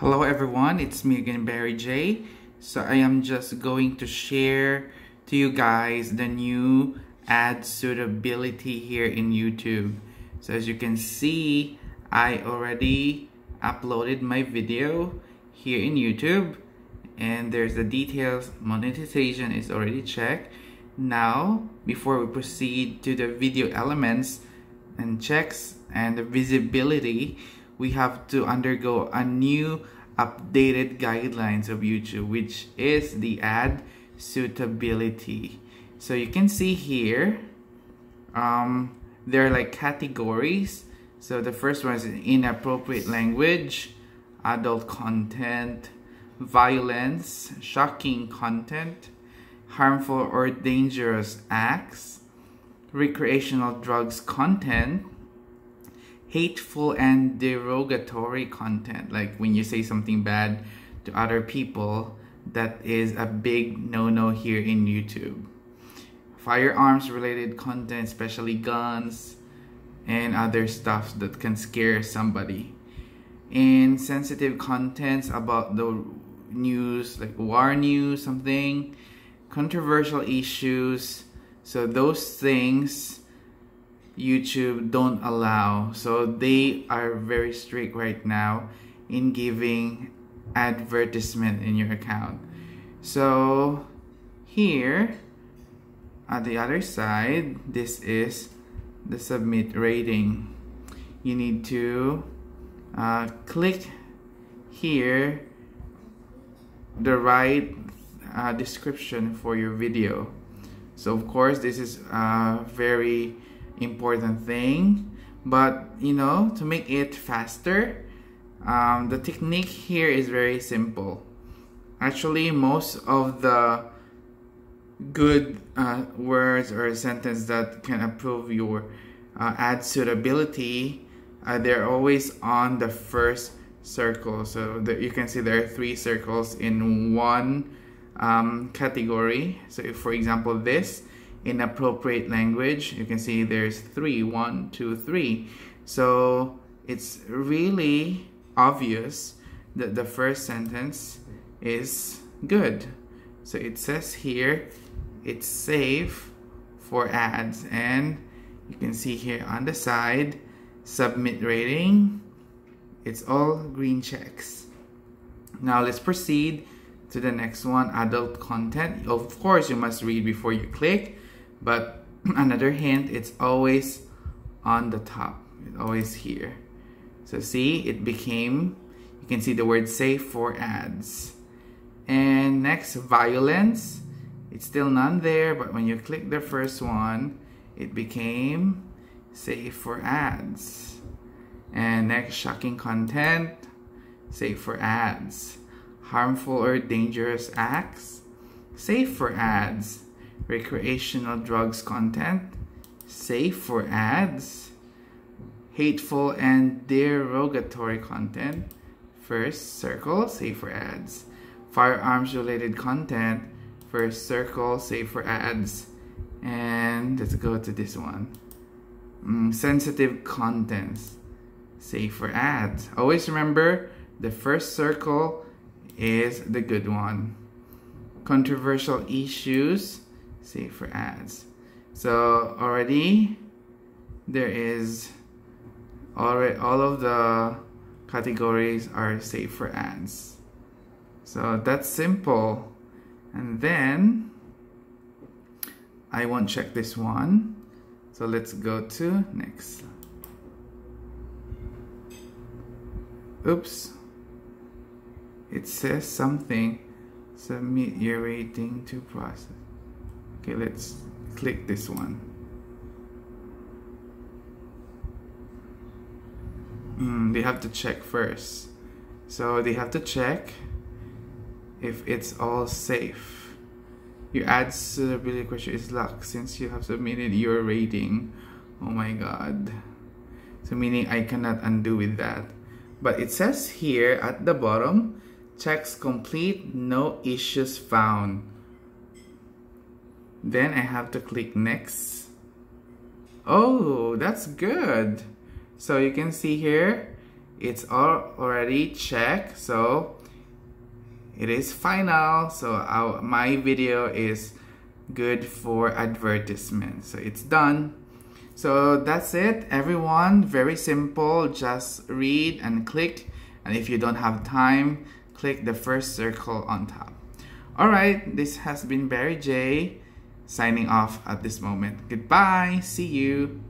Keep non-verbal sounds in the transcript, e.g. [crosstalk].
Hello everyone, it's me again Barry J. So I am just going to share to you guys the new ad suitability here in YouTube. So as you can see, I already uploaded my video here in YouTube and there's the details monetization is already checked. Now, before we proceed to the video elements and checks and the visibility, we have to undergo a new updated guidelines of YouTube, which is the ad suitability. So you can see here, um, there are like categories. So the first one is inappropriate language, adult content, violence, shocking content, harmful or dangerous acts, recreational drugs content, hateful and derogatory content. Like when you say something bad to other people, that is a big no-no here in YouTube. Firearms related content, especially guns and other stuff that can scare somebody. And sensitive contents about the news, like war news, something, controversial issues. So those things YouTube don't allow. So they are very strict right now in giving advertisement in your account. So here at the other side, this is the submit rating. You need to uh, click here the right uh, description for your video. So of course this is uh, very important thing but you know to make it faster um, the technique here is very simple. Actually most of the good uh, words or sentence that can approve your uh, ad suitability uh, they're always on the first circle. So you can see there are three circles in one um, category. So if, for example this inappropriate language. You can see there's three, one, two, three. So it's really obvious that the first sentence is good. So it says here, it's safe for ads. And you can see here on the side, submit rating. It's all green checks. Now let's proceed to the next one, adult content. Of course, you must read before you click. But [clears throat] another hint, it's always on the top. It's always here. So see, it became, you can see the word safe for ads. And next, violence. It's still none there, but when you click the first one, it became safe for ads. And next, shocking content, safe for ads. Harmful or dangerous acts, safe for ads recreational drugs content, safe for ads, hateful and derogatory content, first circle, safe for ads, firearms related content, first circle, safe for ads, and let's go to this one. Mm, sensitive contents, safe for ads. Always remember the first circle is the good one. Controversial issues, save for ads. So already there is already all of the categories are saved for ads. So that's simple. And then I won't check this one. So let's go to next. Oops. It says something. Submit your rating to process. Okay, let's click this one. Mm, they have to check first. So they have to check if it's all safe. Your ad suitability question is locked since you have submitted your rating. Oh my god. So meaning I cannot undo with that. But it says here at the bottom, checks complete, no issues found. Then I have to click next. Oh, that's good. So you can see here, it's all already checked. So it is final. So our, my video is good for advertisement. So it's done. So that's it everyone. Very simple. Just read and click. And if you don't have time click the first circle on top. All right this has been Barry J signing off at this moment. Goodbye. See you